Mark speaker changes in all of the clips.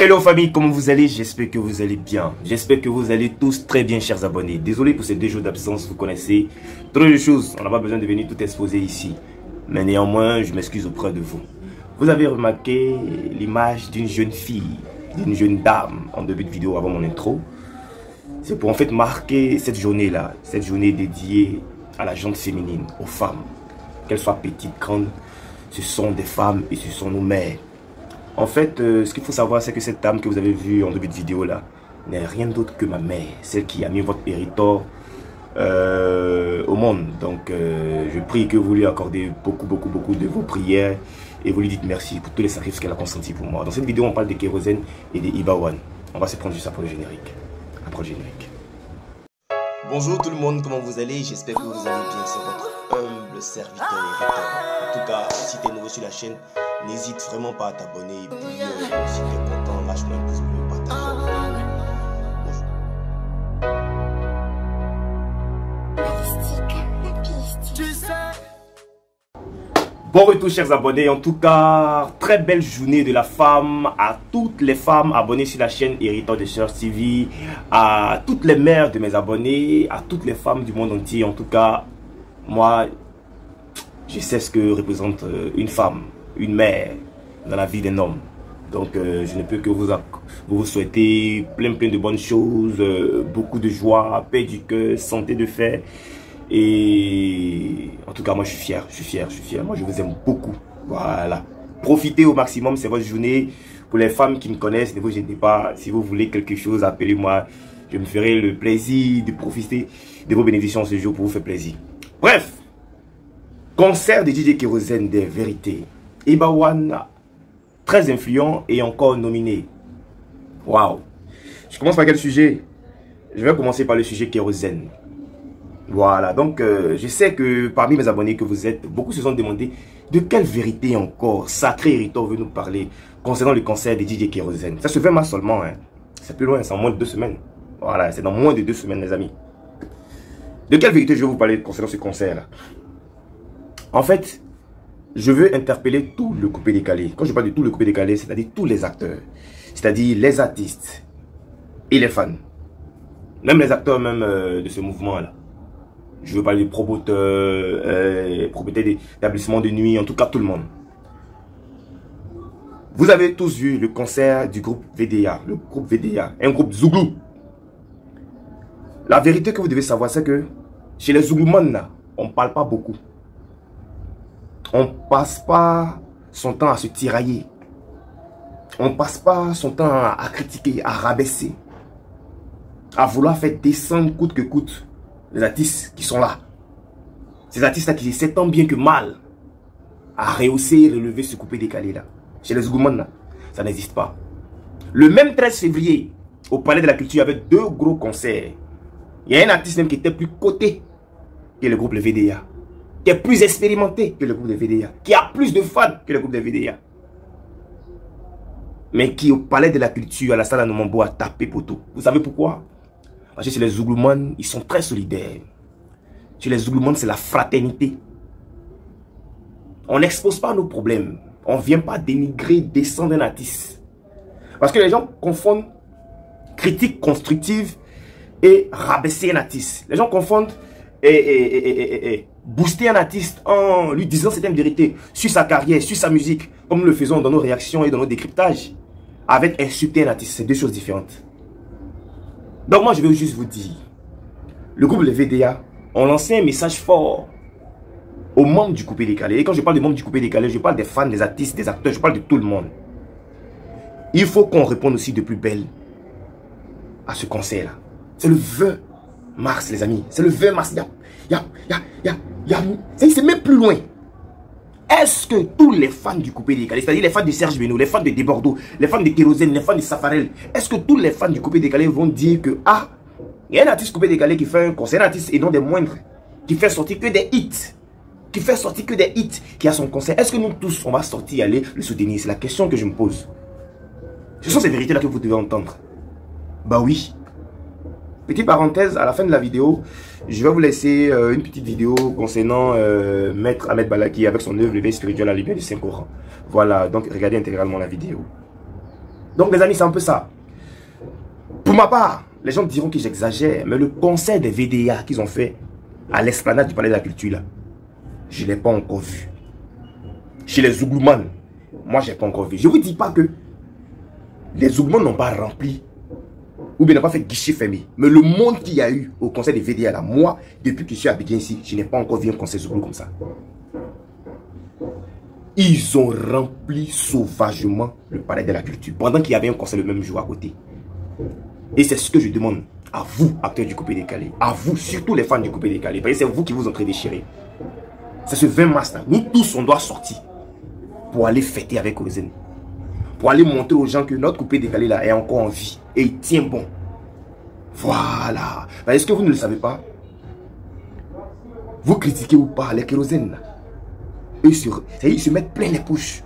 Speaker 1: Hello famille, comment vous allez? J'espère que vous allez bien. J'espère que vous allez tous très bien, chers abonnés. Désolé pour ces deux jours d'absence, vous connaissez trop de choses. On n'a pas besoin de venir tout exposer ici. Mais néanmoins, je m'excuse auprès de vous. Vous avez remarqué l'image d'une jeune fille, d'une jeune dame en début de vidéo avant mon intro. C'est pour en fait marquer cette journée-là, cette journée dédiée à la gente féminine, aux femmes. Qu'elles soient petites, grandes, ce sont des femmes et ce sont nos mères. En fait, euh, ce qu'il faut savoir, c'est que cette dame que vous avez vue en début de vidéo là n'est rien d'autre que ma mère, celle qui a mis votre héritage euh, au monde. Donc, euh, je prie que vous lui accordez beaucoup, beaucoup, beaucoup de vos prières et vous lui dites merci pour tous les sacrifices qu'elle a consentis pour moi. Dans cette vidéo, on parle de kérosène et de Ibawan. On va se prendre juste pour le générique. Après le générique. Bonjour tout le monde, comment vous allez? J'espère que vous allez bien. C'est votre humble serviteur. En tout cas, si tu es nouveau sur la chaîne, N'hésite vraiment pas à t'abonner. Et puis, euh, si tu es content, lâche-moi un pouce bleu, partage. Bon retour chers abonnés, en tout cas, très belle journée de la femme à toutes les femmes abonnées sur la chaîne Héritage de Church TV, à toutes les mères de mes abonnés, à toutes les femmes du monde entier. En tout cas, moi, je sais ce que représente euh, une femme une mère dans la vie d'un homme. Donc, euh, je ne peux que vous, vous souhaiter plein, plein de bonnes choses, euh, beaucoup de joie, paix du cœur, santé de fer. Et en tout cas, moi, je suis fier, je suis fier, je suis fier. Moi, je vous aime beaucoup. Voilà. Profitez au maximum, c'est votre journée. Pour les femmes qui me connaissent, ne vous gênez pas. Si vous voulez quelque chose, appelez-moi. Je me ferai le plaisir de profiter de vos bénédictions ce jour pour vous faire plaisir. Bref, concert de DJ Kérosène des vérités. Ibawan, très influent et encore nominé. Waouh. Je commence par quel sujet? Je vais commencer par le sujet kérosène. Voilà, donc euh, je sais que parmi mes abonnés que vous êtes, beaucoup se sont demandé de quelle vérité encore Sacré Hérito veut nous parler concernant le concert de DJ Kérosène. Ça se fait mal seulement, hein. c'est plus loin, c'est en moins de deux semaines. Voilà, c'est dans moins de deux semaines, les amis. De quelle vérité je vais vous parler concernant ce concert-là En fait, je veux interpeller tout le coupé décalé. Quand je parle de tout le coupé décalé, c'est-à-dire tous les acteurs, c'est-à-dire les artistes et les fans. Même les acteurs même euh, de ce mouvement-là. Je veux parler des promoteurs, euh, propriétaires d'établissements de nuit, en tout cas tout le monde. Vous avez tous vu le concert du groupe VDA, le groupe VDA, un groupe Zouglou. La vérité que vous devez savoir, c'est que chez les Zougloumans, on ne parle pas beaucoup. On passe pas son temps à se tirailler. On passe pas son temps à, critiquer, à rabaisser. À vouloir faire descendre coûte que coûte les artistes qui sont là. Ces artistes-là qui essaient tant bien que mal à rehausser, relever ce coupé décalé là. Chez les Ougoumans ça n'existe pas. Le même 13 février, au Palais de la Culture, il y avait deux gros concerts. Il y a un artiste même qui était plus coté que le groupe Le VDA qui est plus expérimenté que le groupe de VDA, qui a plus de fans que le groupe de VDA. Mais qui au palais de la culture, à la salle à Nomambo, a tapé tout. Vous savez pourquoi? Parce que chez les Zougloumans, ils sont très solidaires. Chez les Zougloumans, c'est la fraternité. On n'expose pas nos problèmes. On ne vient pas dénigrer, descendre un artiste. Parce que les gens confondent critique constructive et rabaisser un artiste. Les gens confondent et, booster un artiste en lui disant certaines vérités sur sa carrière, sur sa musique, comme nous le faisons dans nos réactions et dans nos décryptages, avec insulter un artiste, c'est deux choses différentes. Donc moi, je vais juste vous dire, le groupe Les VDA ont lancé un message fort aux membres du coupé décalé. Et quand je parle des membres du coupé décalé, je parle des fans, des artistes, des acteurs, je parle de tout le monde. Il faut qu'on réponde aussi de plus belle à ce concert-là. C'est le vœu mars, les amis. C'est le 20 mars. Il y a, il y a, c'est même plus loin. Est-ce que tous les fans du coupé décalé, c'est-à-dire les fans de Serge Benoît, les fans de Desbordeaux, les fans de Kérosène, les fans de Safarel, est-ce que tous les fans du coupé décalé vont dire que, ah, il y a un artiste coupé décalé qui fait un concert, un artiste et non des moindres, qui fait sortir que des hits, qui fait sortir que des hits, qui a son concert. Est-ce que nous tous, on va sortir aller le soutenir? C'est la question que je me pose. Ce sont ces vérités-là que vous devez entendre. Bah oui. Petite parenthèse, à la fin de la vidéo, je vais vous laisser euh, une petite vidéo concernant euh, Maître Ahmed Balaki avec son œuvre L'éveil spirituel à la lumière du Saint-Coran. Voilà, donc regardez intégralement la vidéo. Donc les amis, c'est un peu ça. Pour ma part, les gens diront que j'exagère, mais le concert des VDA qu'ils ont fait à l'esplanade du Palais de la Culture, là, je ne l'ai pas encore vu. Chez les Zouglouman, moi, je n'ai pas encore vu. Je ne vous dis pas que les Zouglouman n'ont pas rempli ou bien n'ont pas fait guichet fermé. Mais le monde qu'il y a eu au concert des VDA, là, moi, depuis que je suis habité ici, je n'ai pas encore vu un concert Zouglou comme ça. Ils ont rempli sauvagement le palais de la culture pendant qu'il y avait un concert le même jour à côté. Et c'est ce que je demande à vous, acteurs du coupé décalé, à vous, surtout les fans du coupé décalé, parce que c'est vous qui vous entrez déchirés. C'est ce 20 mars là, nous tous on doit sortir pour aller fêter avec Ozen. Pour aller montrer aux gens que notre coupé décalé là est encore en vie et il tient bon. Voilà. Est-ce que vous ne le savez pas? Vous critiquez ou pas les kérosènes là? Eux, ils se mettent plein les poches.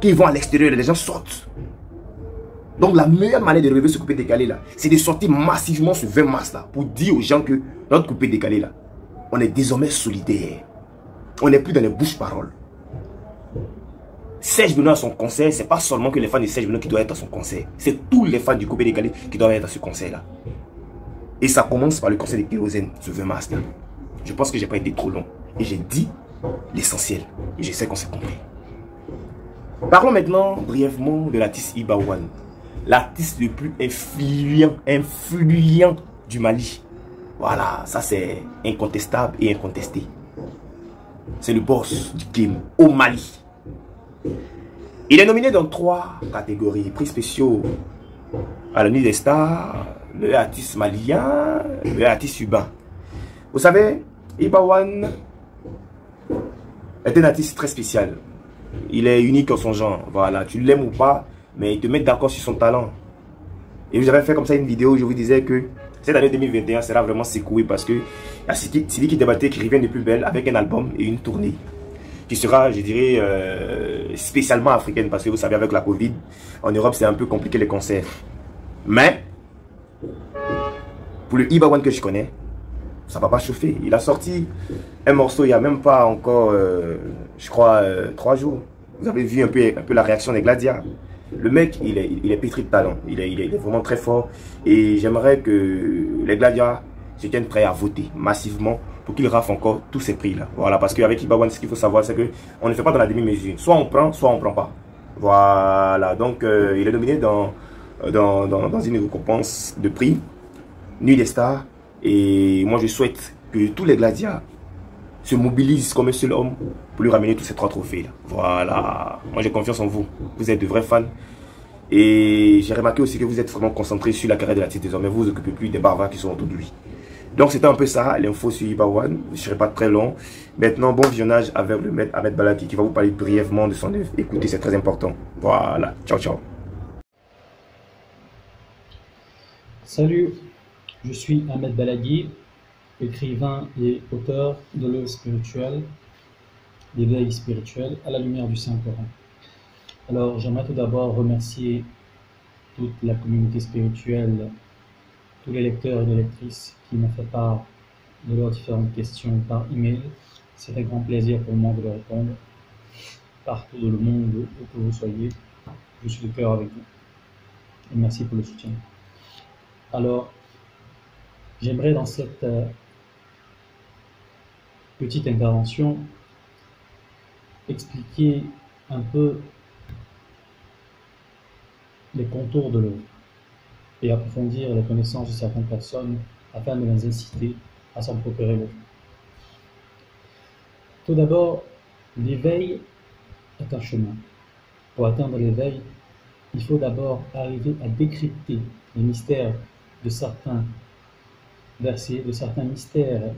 Speaker 1: Quand ils vont à l'extérieur, les gens sortent. Donc la meilleure manière de relever ce coupé décalé là, c'est de sortir massivement ce 20 mars là pour dire aux gens que notre coupé décalé là, on est désormais solidaire. On n'est plus dans les bouches-paroles. Serge Benoît à son concert, c'est pas seulement que les fans de Serge Benoît qui doivent être à son concert. C'est tous les fans du coupé décalé qui doivent être à ce concert là. Et ça commence par le concert de Kérosène ce 20 mars. Je pense que j'ai pas été trop long. Et j'ai dit l'essentiel. Et je sais qu'on s'est compris. Parlons maintenant brièvement de l'artiste Ibawan l'artiste le plus influent, influent du Mali. Voilà, ça c'est incontestable et incontesté. C'est le boss du game au Mali. Il est nominé dans trois catégories. Prix spéciaux à la nuit des stars, le artiste malien, le artiste cubain. Vous savez, Ibawan est un artiste très spécial. Il est unique en son genre. Voilà, tu l'aimes ou pas, mais il te met d'accord sur son talent. Et j'avais fait comme ça une vidéo où je vous disais que cette année 2021 sera vraiment secouée parce que a Sidi qui débattait qui revient de plus belle avec un album et une tournée qui sera, je dirais, euh, spécialement africaine parce que vous savez, avec la Covid, en Europe, c'est un peu compliqué les concerts. Mais, pour le Ibawan que je connais, ça va pas chauffer. Il a sorti un morceau il n'y a même pas encore, euh, je crois, euh, trois jours. Vous avez vu un peu, un peu la réaction des Gladiateurs. Le mec, il est, il est pétri de talent. Il est, il est, vraiment très fort. Et j'aimerais que les gladiateurs se tiennent prêts à voter massivement pour qu'il rafle encore tous ces prix-là. Voilà, parce qu'avec Ibawan, ce qu'il faut savoir, c'est qu'on ne fait pas dans la demi-mesure. Soit on prend, soit on ne prend pas. Voilà, donc euh, il est nominé dans, dans, dans, une récompense de prix, Nuit des Stars. Et moi, je souhaite que tous les gladiateurs se mobilisent comme un seul homme pour lui ramener tous ces trois trophées. Là. Voilà. Moi, j'ai confiance en vous. Vous êtes de vrais fans. Et j'ai remarqué aussi que vous êtes vraiment concentré sur la carrière de l'artiste désormais. Vous vous occupez plus des barbares qui sont autour de lui. Donc, c'était un peu ça, l'info sur Ibawan. Je ne serai pas très long. Maintenant, bon visionnage avec le maître Ahmed Balaki qui va vous parler brièvement de son œuvre. Écoutez, c'est très important. Voilà. Ciao, ciao.
Speaker 2: Salut, je suis Ahmed Balagui, écrivain et auteur de l'œuvre spirituelle d'éveil spirituel à la lumière du Saint-Coran. Alors, j'aimerais tout d'abord remercier toute la communauté spirituelle, tous les lecteurs et les lectrices qui m'ont fait part de leurs différentes questions par email. C'est un grand plaisir pour moi de leur répondre partout dans le monde où que vous soyez. Je suis de cœur avec vous. Et merci pour le soutien. Alors, j'aimerais dans cette euh, petite intervention expliquer un peu les contours de l'œuvre et approfondir les connaissances de certaines personnes afin de les inciter à s'en procurer l'œuvre. Tout d'abord, l'éveil est un chemin. Pour atteindre l'éveil, il faut d'abord arriver à décrypter les mystères de certains versets, de certains mystères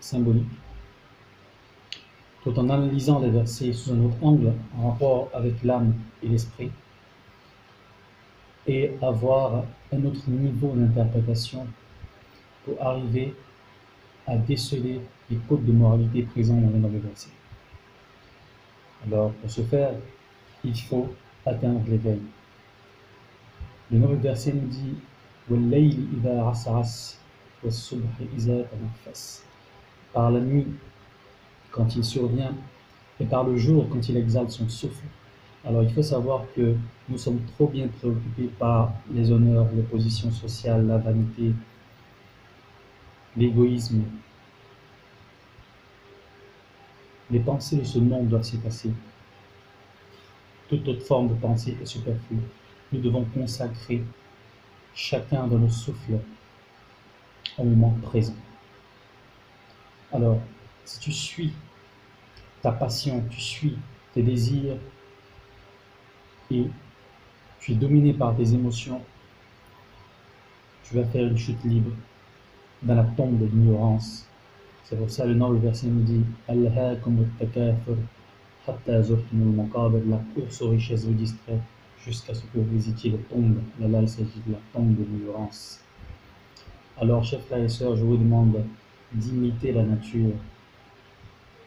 Speaker 2: symboliques tout en analysant les versets sous un autre angle en rapport avec l'âme et l'esprit, et avoir un autre niveau d'interprétation pour arriver à déceler les codes de moralité présents dans les nobles versets. Alors, pour ce faire, il faut atteindre l'éveil. Le nouveau verset nous dit Par la nuit, quand il survient, et par le jour quand il exalte son souffle. Alors il faut savoir que nous sommes trop bien préoccupés par les honneurs, les positions sociales, la vanité, l'égoïsme. Les pensées de ce monde doivent s'effacer. Toute autre forme de pensée est superflue. Nous devons consacrer chacun de nos souffles au moment présent. Alors, si tu suis ta passion, tu suis tes désirs et tu es dominé par tes émotions, tu vas faire une chute libre dans la tombe de l'ignorance. C'est pour ça le noble verset nous dit la course aux richesses vous distrait jusqu'à ce que vous visitiez la tombe. Là, il s'agit de la tombe de l'ignorance. Alors, chers frères et sœurs, je vous demande d'imiter la nature.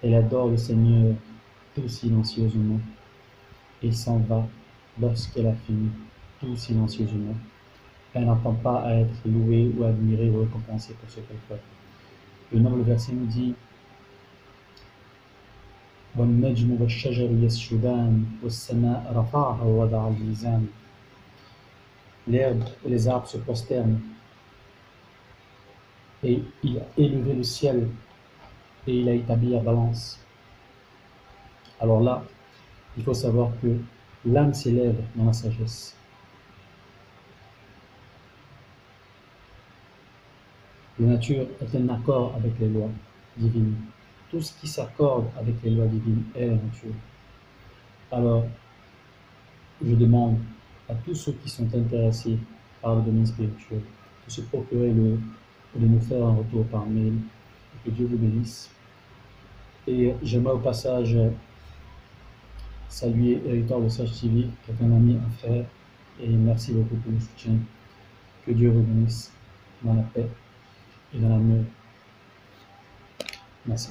Speaker 2: Elle adore le Seigneur tout silencieusement et s'en va lorsqu'elle a fini tout silencieusement. Elle n'entend pas à être louée ou admirée ou récompensée pour ce qu'elle fait. Le noble verset nous dit L'herbe et les arbres se prosternent et il a élevé le ciel et il a établi la balance. Alors là, il faut savoir que l'âme s'élève dans la sagesse. La nature est un accord avec les lois divines. Tout ce qui s'accorde avec les lois divines est la nature. Alors, je demande à tous ceux qui sont intéressés par le domaine spirituel de se procurer le de nous faire un retour par mail. Que Dieu vous bénisse. Et j'aimerais au passage saluer de Sage TV, qui est un ami, un frère, et merci beaucoup pour le soutien. Que Dieu vous bénisse dans la paix et dans l'amour. Merci.